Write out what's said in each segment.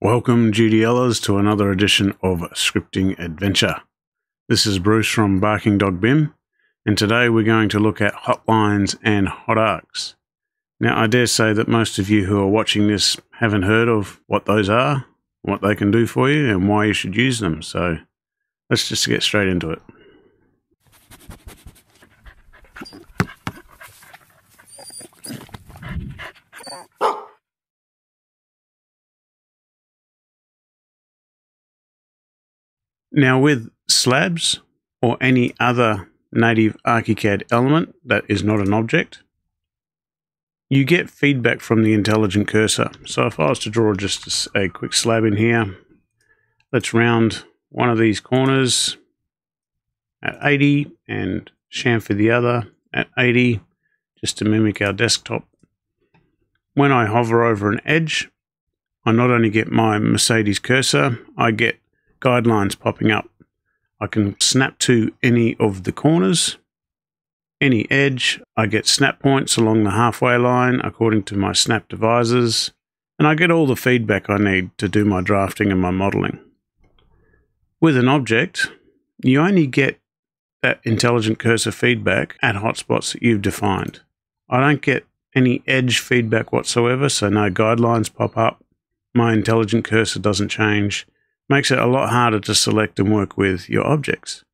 Welcome, GDLers, to another edition of Scripting Adventure. This is Bruce from Barking Dog BIM, and today we're going to look at hotlines and hot arcs. Now, I dare say that most of you who are watching this haven't heard of what those are, what they can do for you, and why you should use them. So let's just get straight into it. Now with slabs or any other native ArchiCAD element that is not an object, you get feedback from the intelligent cursor. So if I was to draw just a quick slab in here, let's round one of these corners at 80 and chamfer the other at 80 just to mimic our desktop. When I hover over an edge, I not only get my Mercedes cursor, I get guidelines popping up. I can snap to any of the corners, any edge. I get snap points along the halfway line according to my snap divisors, and I get all the feedback I need to do my drafting and my modeling. With an object, you only get that intelligent cursor feedback at hotspots that you've defined. I don't get any edge feedback whatsoever, so no guidelines pop up. My intelligent cursor doesn't change makes it a lot harder to select and work with your objects.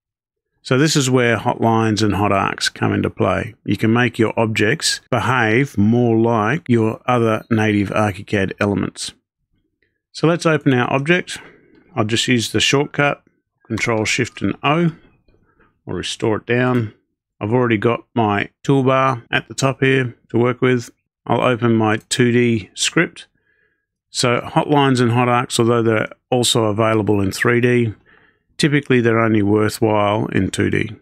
So this is where hotlines and hot arcs come into play. You can make your objects behave more like your other native ArchiCAD elements. So let's open our object. I'll just use the shortcut Control Shift and O. I'll restore it down. I've already got my toolbar at the top here to work with. I'll open my 2D script so hotlines and hot arcs, although they're also available in 3D, typically they're only worthwhile in 2D.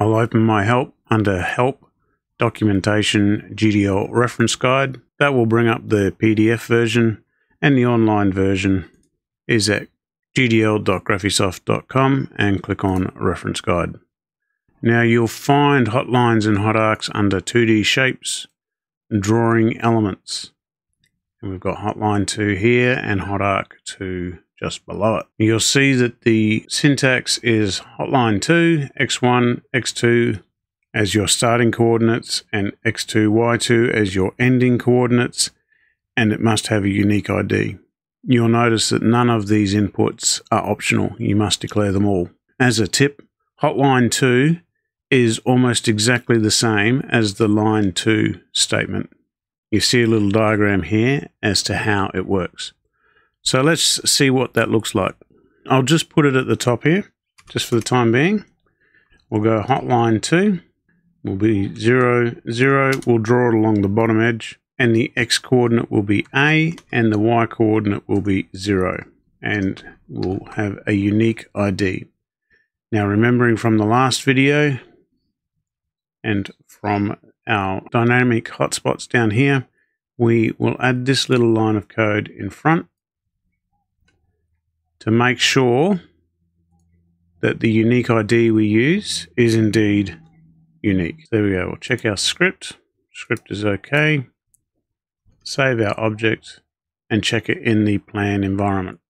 I'll open my help under help documentation GDL reference guide. That will bring up the PDF version and the online version is at gdl.graphisoft.com and click on reference guide. Now you'll find hotlines and hot arcs under 2D shapes, drawing elements. And we've got hotline 2 here and hot arc 2 just below it. You'll see that the syntax is hotline 2, x1, x2 as your starting coordinates and x2, y2 as your ending coordinates, and it must have a unique ID. You'll notice that none of these inputs are optional. You must declare them all. As a tip, hotline 2 is almost exactly the same as the line 2 statement. You see a little diagram here as to how it works. So let's see what that looks like. I'll just put it at the top here, just for the time being. We'll go hotline 2. Will be 0, 0. We'll draw it along the bottom edge. And the x coordinate will be A, and the y coordinate will be 0. And we'll have a unique ID. Now, remembering from the last video and from our dynamic hotspots down here, we will add this little line of code in front to make sure that the unique ID we use is indeed unique. There we go. We'll check our script. Script is okay. Save our object and check it in the plan environment.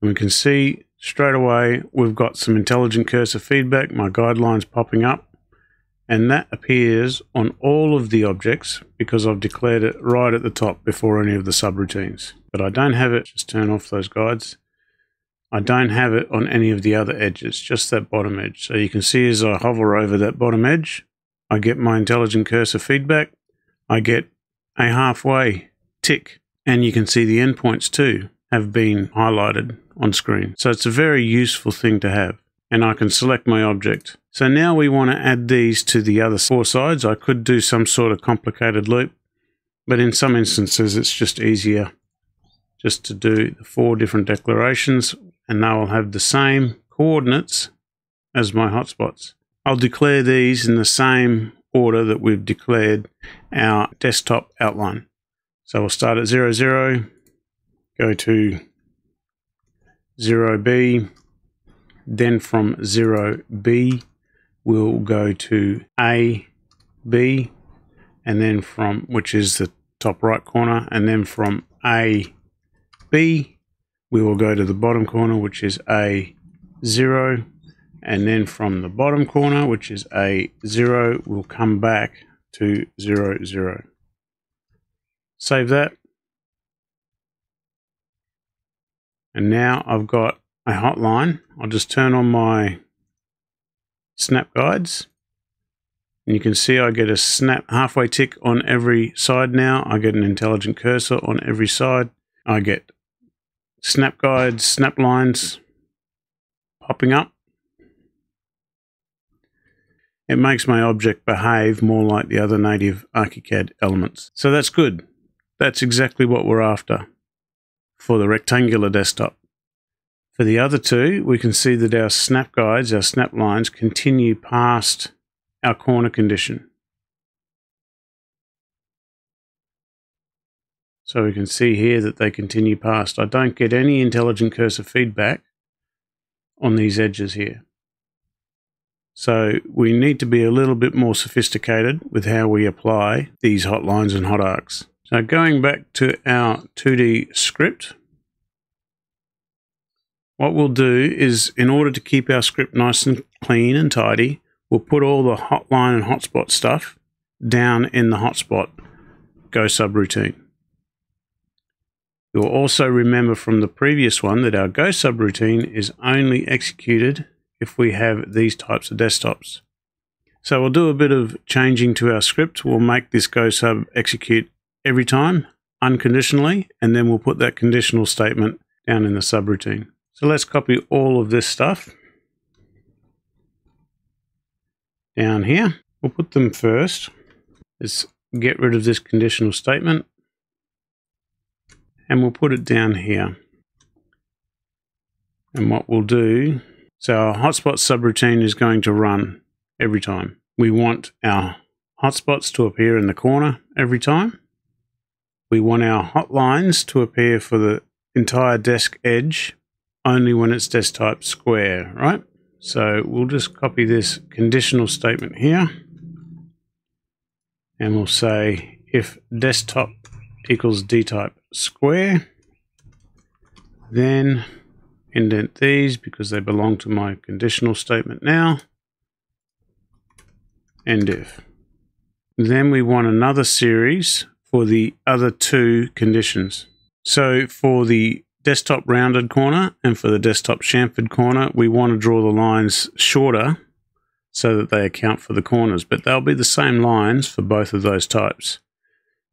And we can see straight away we've got some intelligent cursor feedback. My guidelines popping up and that appears on all of the objects because I've declared it right at the top before any of the subroutines. But I don't have it, just turn off those guides. I don't have it on any of the other edges, just that bottom edge. So you can see as I hover over that bottom edge, I get my intelligent cursor feedback. I get a halfway tick, and you can see the endpoints too have been highlighted on screen. So it's a very useful thing to have and I can select my object. So now we want to add these to the other four sides. I could do some sort of complicated loop, but in some instances it's just easier just to do the four different declarations and now I'll have the same coordinates as my hotspots. I'll declare these in the same order that we've declared our desktop outline. So we'll start at 00, 0 go to 0B, then from 0B, we'll go to A, B, and then from, which is the top right corner, and then from A, B, we will go to the bottom corner, which is A0, and then from the bottom corner, which is A0, we'll come back to 0, 0. Save that. And now I've got a hotline. I'll just turn on my snap guides. And you can see I get a snap halfway tick on every side now. I get an intelligent cursor on every side. I get snap guides, snap lines popping up. It makes my object behave more like the other native ArchiCAD elements. So that's good. That's exactly what we're after for the rectangular desktop. For the other two, we can see that our snap guides, our snap lines, continue past our corner condition. So we can see here that they continue past. I don't get any intelligent cursor feedback on these edges here. So we need to be a little bit more sophisticated with how we apply these hot lines and hot arcs. So going back to our 2D script, what we'll do is in order to keep our script nice and clean and tidy, we'll put all the hotline and hotspot stuff down in the hotspot go subroutine. You'll also remember from the previous one that our go subroutine is only executed if we have these types of desktops. So we'll do a bit of changing to our script. We'll make this go sub execute every time unconditionally, and then we'll put that conditional statement down in the subroutine. So let's copy all of this stuff down here. We'll put them first. Let's get rid of this conditional statement and we'll put it down here. And what we'll do so our hotspot subroutine is going to run every time. We want our hotspots to appear in the corner every time. We want our hotlines to appear for the entire desk edge only when it's desk type square, right? So we'll just copy this conditional statement here. And we'll say if desktop equals dtype square, then indent these because they belong to my conditional statement now. And if. Then we want another series for the other two conditions. So for the desktop rounded corner and for the desktop chamfered corner, we want to draw the lines shorter so that they account for the corners, but they'll be the same lines for both of those types.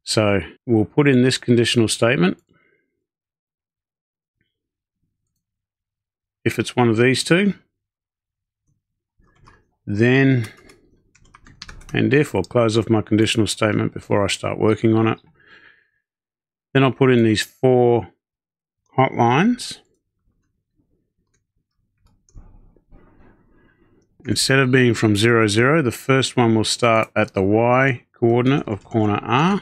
So we'll put in this conditional statement if it's one of these two, then and if I'll close off my conditional statement before I start working on it. Then I'll put in these four hot lines. Instead of being from 0, 0, the first one will start at the y coordinate of corner R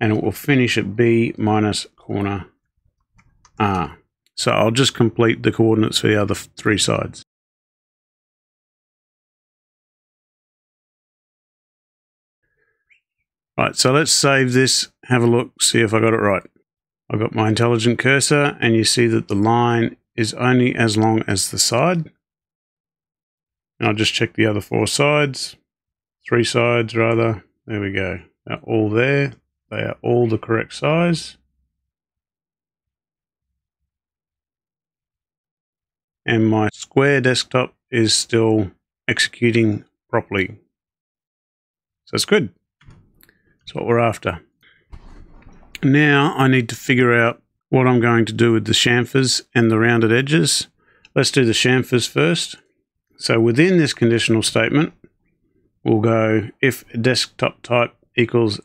and it will finish at B minus corner R. So I'll just complete the coordinates for the other three sides. Right, so let's save this, have a look, see if I got it right. I've got my intelligent cursor and you see that the line is only as long as the side. And I'll just check the other four sides, three sides rather. There we go. They're all there. They are all the correct size. and my square desktop is still executing properly. So it's good. That's what we're after. Now I need to figure out what I'm going to do with the chamfers and the rounded edges. Let's do the chamfers first. So within this conditional statement, we'll go if desktop type equals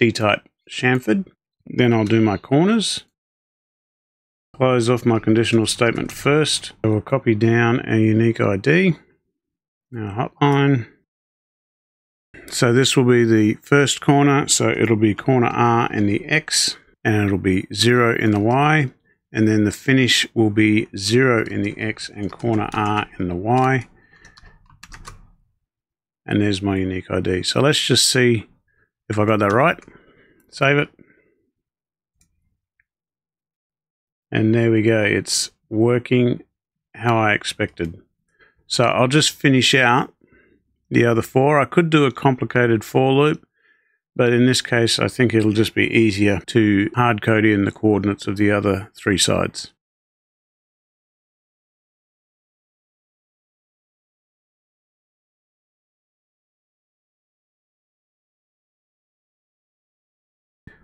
dtype chamfered. Then I'll do my corners close off my conditional statement first. I will copy down a unique ID. Now hotline. So this will be the first corner. So it'll be corner R in the X and it'll be zero in the Y. And then the finish will be zero in the X and corner R in the Y. And there's my unique ID. So let's just see if I got that right. Save it. And there we go. It's working how I expected. So I'll just finish out the other four. I could do a complicated for loop, but in this case, I think it'll just be easier to hard code in the coordinates of the other three sides.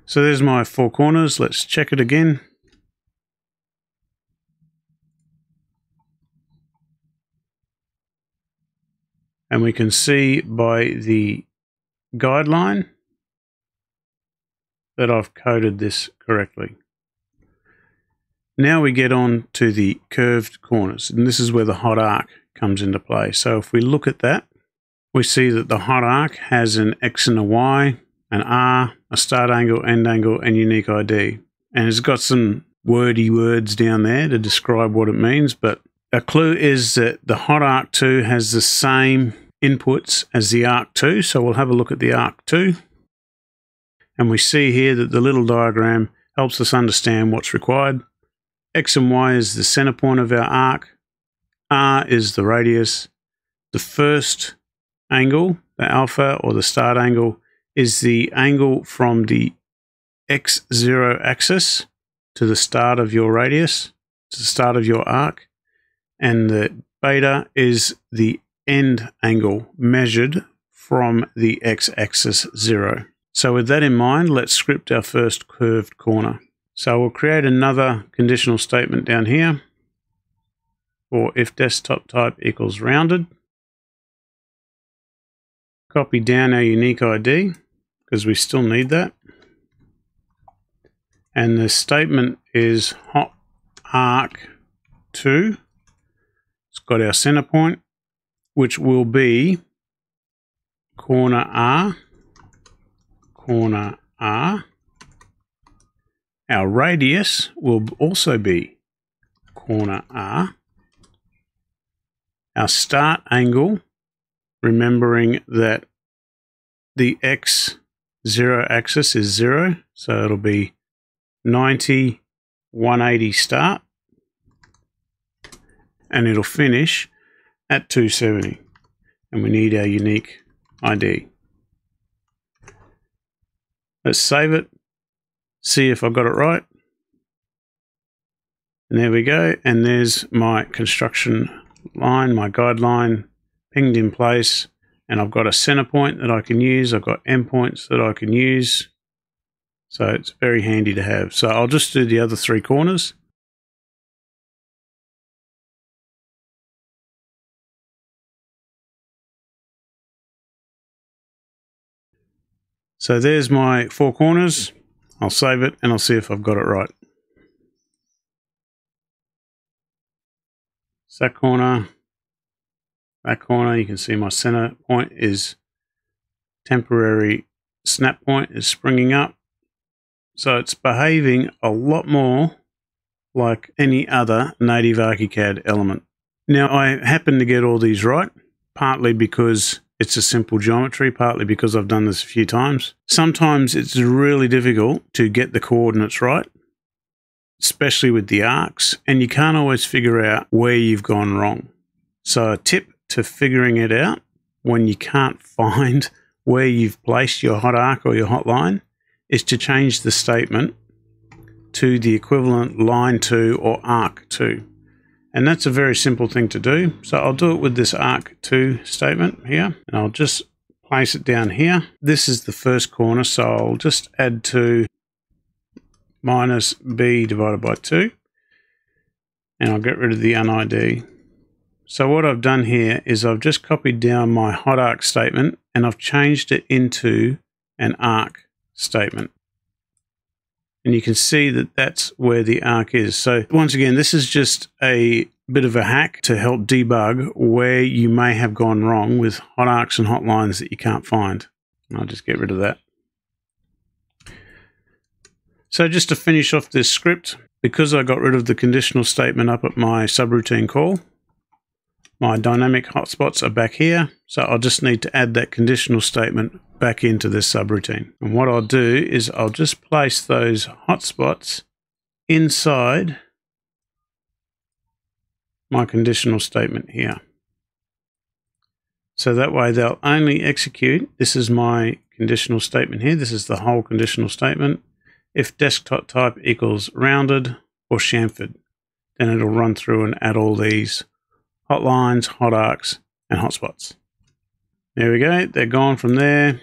So there's my four corners. Let's check it again. And we can see by the guideline that I've coded this correctly. Now we get on to the curved corners, and this is where the hot arc comes into play. So if we look at that, we see that the hot arc has an X and a Y, an R, a start angle, end angle, and unique ID. And it's got some wordy words down there to describe what it means, but a clue is that the hot arc 2 has the same inputs as the arc 2. So we'll have a look at the arc 2. And we see here that the little diagram helps us understand what's required. X and Y is the center point of our arc. R is the radius. The first angle, the alpha or the start angle, is the angle from the x0 axis to the start of your radius, to the start of your arc. And the beta is the end angle measured from the x-axis 0. So with that in mind, let's script our first curved corner. So we'll create another conditional statement down here for if desktop type equals rounded. Copy down our unique ID because we still need that. And the statement is hot arc 2. Got our center point which will be corner R, corner R. Our radius will also be corner R. Our start angle, remembering that the X zero axis is zero, so it'll be 90, 180 start, and it'll finish at 270 and we need our unique ID. Let's save it, see if I got it right. And there we go. And there's my construction line, my guideline pinged in place. And I've got a center point that I can use. I've got endpoints that I can use. So it's very handy to have. So I'll just do the other three corners. So there's my four corners. I'll save it and I'll see if I've got it right. So that corner, that corner, you can see my center point is temporary snap point is springing up. So it's behaving a lot more like any other native ArchiCAD element. Now I happen to get all these right, partly because it's a simple geometry, partly because I've done this a few times. Sometimes it's really difficult to get the coordinates right, especially with the arcs, and you can't always figure out where you've gone wrong. So a tip to figuring it out when you can't find where you've placed your hot arc or your hot line is to change the statement to the equivalent line 2 or arc 2. And that's a very simple thing to do. So I'll do it with this arc2 statement here. And I'll just place it down here. This is the first corner, so I'll just add 2 minus b divided by 2. And I'll get rid of the unid. So what I've done here is I've just copied down my hot arc statement and I've changed it into an arc statement. And you can see that that's where the arc is. So once again, this is just a bit of a hack to help debug where you may have gone wrong with hot arcs and hot lines that you can't find. I'll just get rid of that. So just to finish off this script, because I got rid of the conditional statement up at my subroutine call, my dynamic hotspots are back here. So I'll just need to add that conditional statement back into this subroutine. And what I'll do is I'll just place those hotspots inside my conditional statement here. So that way they'll only execute, this is my conditional statement here, this is the whole conditional statement. If desktop type equals rounded or chamfered, then it'll run through and add all these hotlines, hot arcs, and hotspots. There we go, they're gone from there,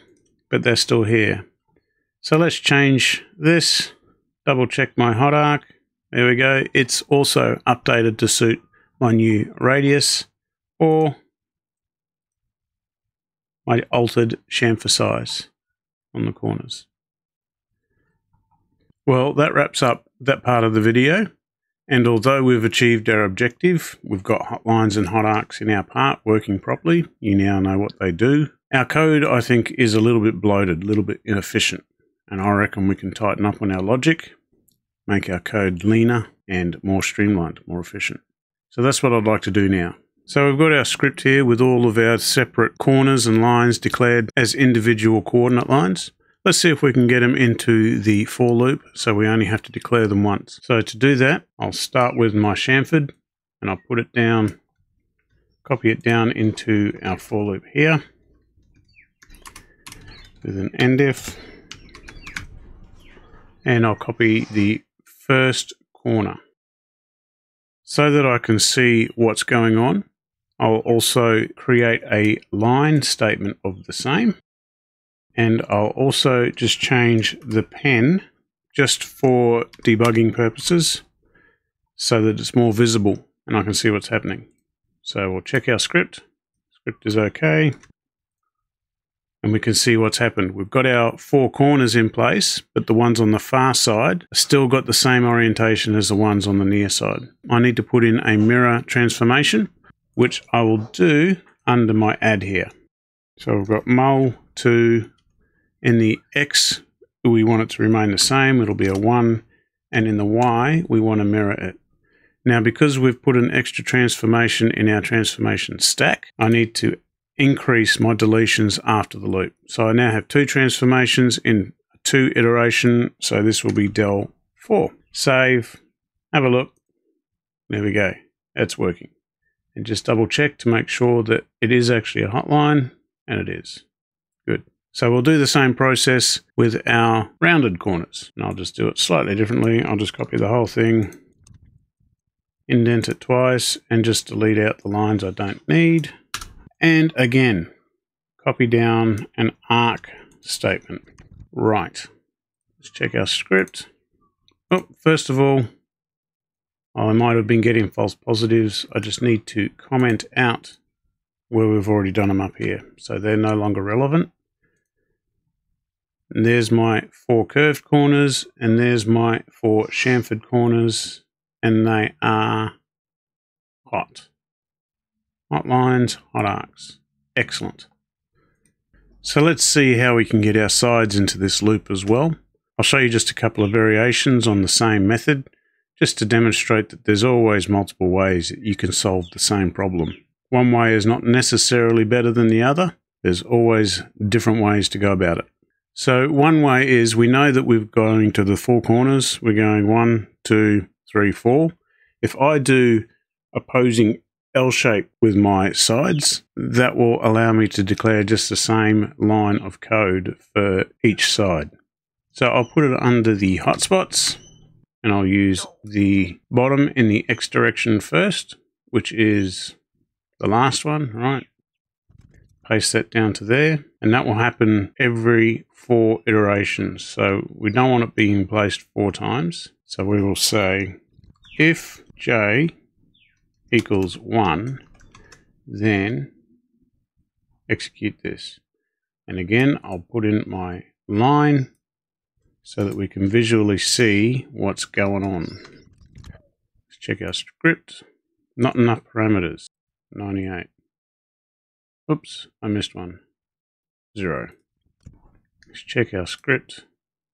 but they're still here. So let's change this, double check my hot arc. There we go, it's also updated to suit my new radius or my altered chamfer size on the corners. Well, that wraps up that part of the video. And although we've achieved our objective, we've got hotlines and hot arcs in our part working properly. You now know what they do. Our code, I think, is a little bit bloated, a little bit inefficient. And I reckon we can tighten up on our logic, make our code leaner and more streamlined, more efficient. So that's what I'd like to do now. So we've got our script here with all of our separate corners and lines declared as individual coordinate lines. Let's see if we can get them into the for loop so we only have to declare them once. So to do that, I'll start with my chamfered and I'll put it down, copy it down into our for loop here with an end if, and I'll copy the first corner so that I can see what's going on. I'll also create a line statement of the same and I'll also just change the pen just for debugging purposes so that it's more visible and I can see what's happening. So we'll check our script. Script is okay. And we can see what's happened. We've got our four corners in place, but the ones on the far side still got the same orientation as the ones on the near side. I need to put in a mirror transformation, which I will do under my add here. So we've got mul 2 in the X, we want it to remain the same. It'll be a 1. And in the Y, we want to mirror it. Now, because we've put an extra transformation in our transformation stack, I need to increase my deletions after the loop. So I now have two transformations in two iteration. So this will be del 4. Save, have a look. There we go. That's working. And just double check to make sure that it is actually a hotline, and it is. So we'll do the same process with our rounded corners. And I'll just do it slightly differently. I'll just copy the whole thing, indent it twice, and just delete out the lines I don't need. And again, copy down an arc statement. Right. Let's check our script. Oh, first of all, I might have been getting false positives. I just need to comment out where we've already done them up here. So they're no longer relevant. And there's my four curved corners, and there's my four chamfered corners, and they are hot. Hot lines, hot arcs. Excellent. So let's see how we can get our sides into this loop as well. I'll show you just a couple of variations on the same method, just to demonstrate that there's always multiple ways that you can solve the same problem. One way is not necessarily better than the other. There's always different ways to go about it. So one way is we know that we're going to the four corners. We're going one, two, three, four. If I do opposing L shape with my sides, that will allow me to declare just the same line of code for each side. So I'll put it under the hotspots and I'll use the bottom in the X direction first, which is the last one, right? Paste that down to there and that will happen every four iterations. So we don't want it being placed four times. So we will say if j equals 1, then execute this. And again, I'll put in my line so that we can visually see what's going on. Let's check our script. Not enough parameters. 98. Oops, I missed one. Zero. Let's check our script.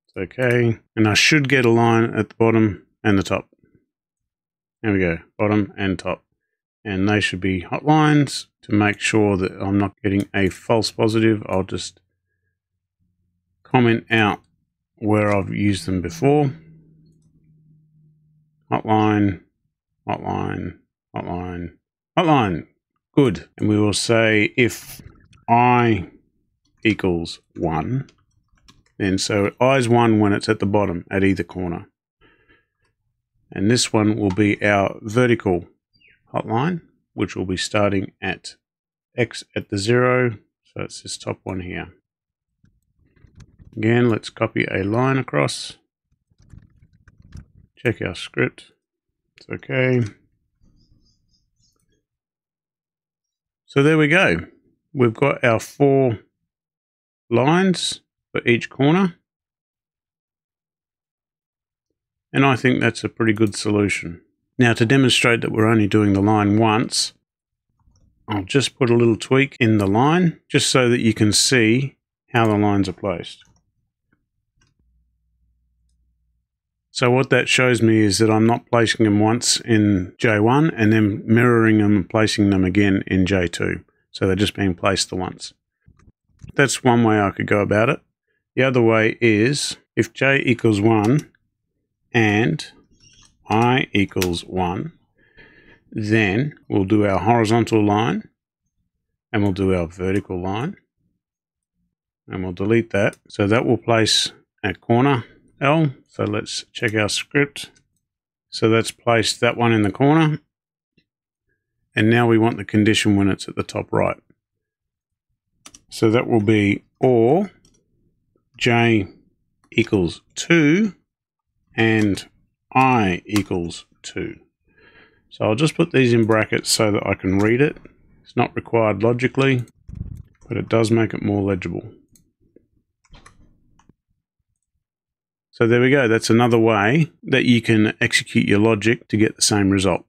It's okay. And I should get a line at the bottom and the top. There we go, bottom and top. And they should be hotlines to make sure that I'm not getting a false positive. I'll just comment out where I've used them before. Hotline, hotline, hotline, hotline, good. And we will say if i equals 1, then so i is 1 when it's at the bottom at either corner. And this one will be our vertical hotline, which will be starting at x at the 0. So it's this top one here. Again, let's copy a line across. Check our script. It's okay. So there we go. We've got our four lines for each corner. And I think that's a pretty good solution. Now to demonstrate that we're only doing the line once, I'll just put a little tweak in the line just so that you can see how the lines are placed. So what that shows me is that I'm not placing them once in J1 and then mirroring them and placing them again in J2. So they're just being placed the once. That's one way I could go about it. The other way is if J equals 1 and I equals 1, then we'll do our horizontal line and we'll do our vertical line and we'll delete that. So that will place a corner L. So let's check our script. So that's placed that one in the corner. And now we want the condition when it's at the top right. So that will be or j equals 2 and i equals 2. So I'll just put these in brackets so that I can read it. It's not required logically, but it does make it more legible. So there we go. That's another way that you can execute your logic to get the same result.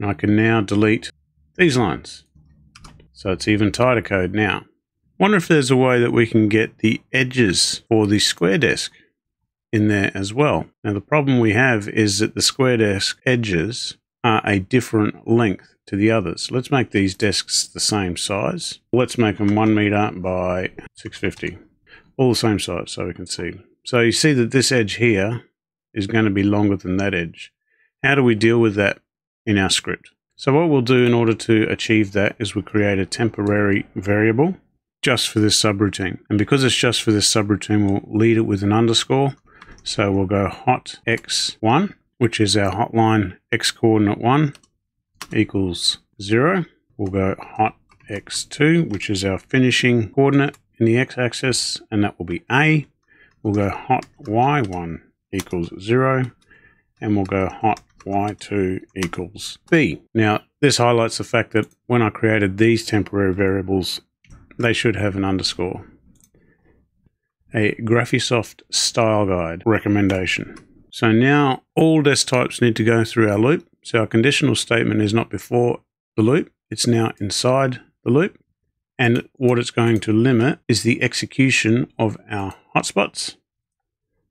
And I can now delete these lines. So it's even tighter code now. Wonder if there's a way that we can get the edges for the square desk in there as well. Now the problem we have is that the square desk edges are a different length to the others. Let's make these desks the same size. Let's make them one meter by 650 all the same size so we can see. So you see that this edge here is going to be longer than that edge. How do we deal with that in our script? So what we'll do in order to achieve that is we create a temporary variable just for this subroutine. And because it's just for this subroutine, we'll lead it with an underscore. So we'll go hot x1, which is our hotline x coordinate 1 equals 0. We'll go hot x2, which is our finishing coordinate in the x-axis, and that will be A. We'll go hot y1 equals 0, and we'll go hot y2 equals b. Now, this highlights the fact that when I created these temporary variables, they should have an underscore. A Graphisoft style guide recommendation. So now all desk types need to go through our loop. So our conditional statement is not before the loop, it's now inside the loop. And what it's going to limit is the execution of our hotspots.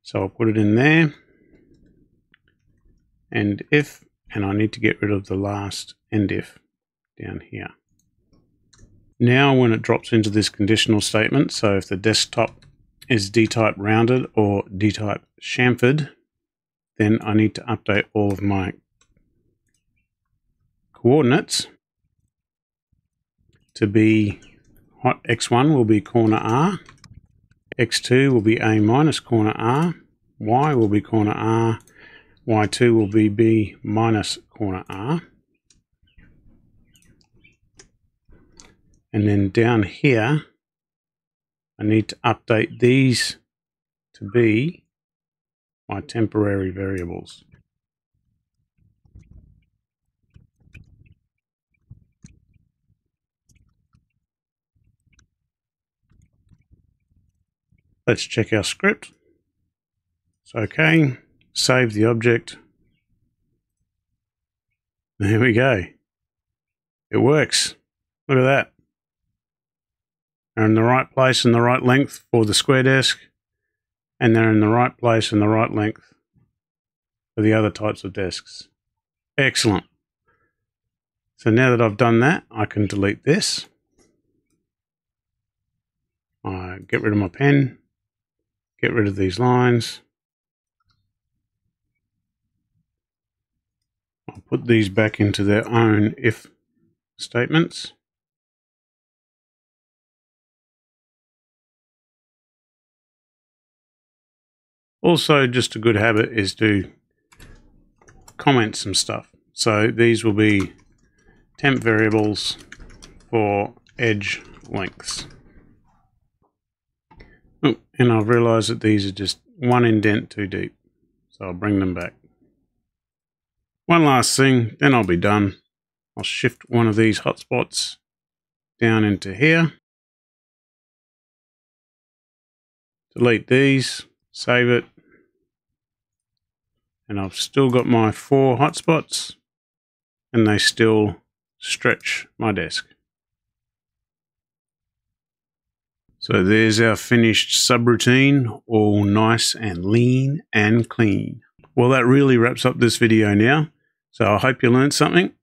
So I'll put it in there. And if, and I need to get rid of the last end if down here. Now when it drops into this conditional statement, so if the desktop is D-type rounded or D-type chamfered, then I need to update all of my coordinates to be x1 will be corner R, x2 will be A minus corner R, y will be corner R, y2 will be B minus corner R. And then down here, I need to update these to be my temporary variables. Let's check our script. It's okay. Save the object. There we go. It works. Look at that. They're in the right place and the right length for the square desk. And they're in the right place and the right length for the other types of desks. Excellent. So now that I've done that, I can delete this. I get rid of my pen get rid of these lines. I'll put these back into their own if statements. Also, just a good habit is to comment some stuff. So these will be temp variables for edge lengths. Oh, and I've realized that these are just one indent too deep. So I'll bring them back. One last thing, then I'll be done. I'll shift one of these hotspots down into here. Delete these, save it. And I've still got my four hotspots and they still stretch my desk. So there's our finished subroutine, all nice and lean and clean. Well, that really wraps up this video now. So I hope you learned something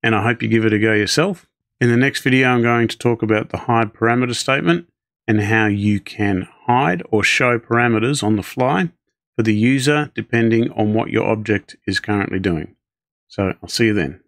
and I hope you give it a go yourself. In the next video, I'm going to talk about the hide parameter statement and how you can hide or show parameters on the fly for the user depending on what your object is currently doing. So I'll see you then.